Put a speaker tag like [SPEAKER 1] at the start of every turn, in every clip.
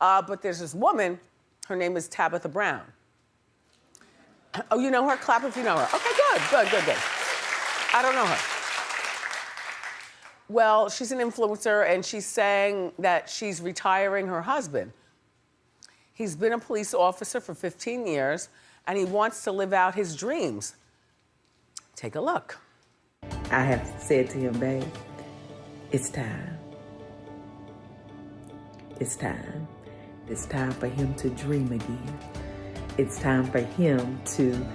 [SPEAKER 1] Uh, but there's this woman, her name is Tabitha Brown. Oh, you know her? Clap if you know her. Okay, good, good, good, good. I don't know her. Well, she's an influencer and she's saying that she's retiring her husband. He's been a police officer for 15 years and he wants to live out his dreams. Take a look.
[SPEAKER 2] I have said to him, babe, it's time. It's time. It's time for him to dream again. It's time for him to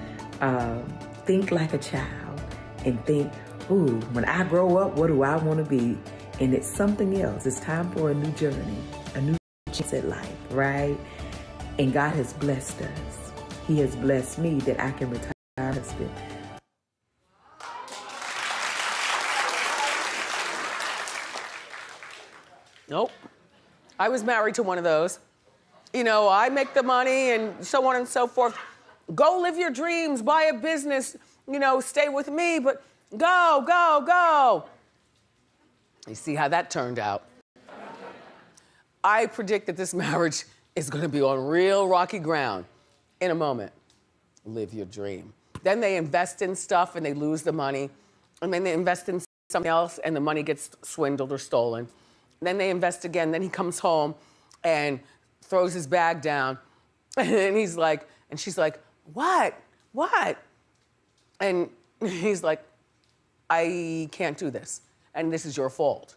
[SPEAKER 2] uh, think like a child and think, ooh, when I grow up, what do I want to be? And it's something else. It's time for a new journey, a new chance at life, right? And God has blessed us. He has blessed me that I can retire husband.
[SPEAKER 1] Nope. I was married to one of those. You know, I make the money and so on and so forth. Go live your dreams, buy a business, you know, stay with me, but go, go, go. You see how that turned out. I predict that this marriage is gonna be on real rocky ground in a moment. Live your dream. Then they invest in stuff and they lose the money. And then they invest in something else and the money gets swindled or stolen. Then they invest again. Then he comes home and throws his bag down. And he's like, and she's like, what? What? And he's like, I can't do this. And this is your fault.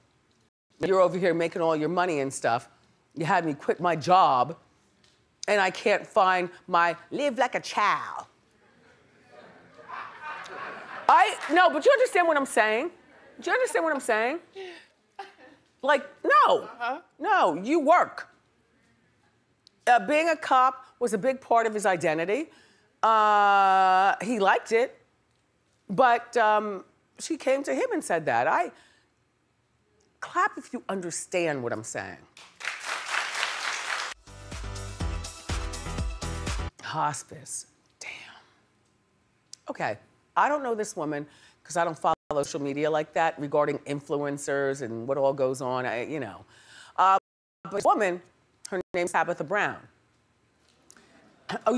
[SPEAKER 1] You're over here making all your money and stuff. You had me quit my job and I can't find my live like a child. I, no, but you understand what I'm saying? Do you understand what I'm saying? Like, no, uh-huh. no, you work. Uh, being a cop was a big part of his identity. Uh, he liked it, but um, she came to him and said that. I clap if you understand what I'm saying. Hospice, damn. Okay, I don't know this woman because I don't follow social media like that regarding influencers and what all goes on, I, you know. Uh, but woman, her name's Tabitha Brown. Oh, you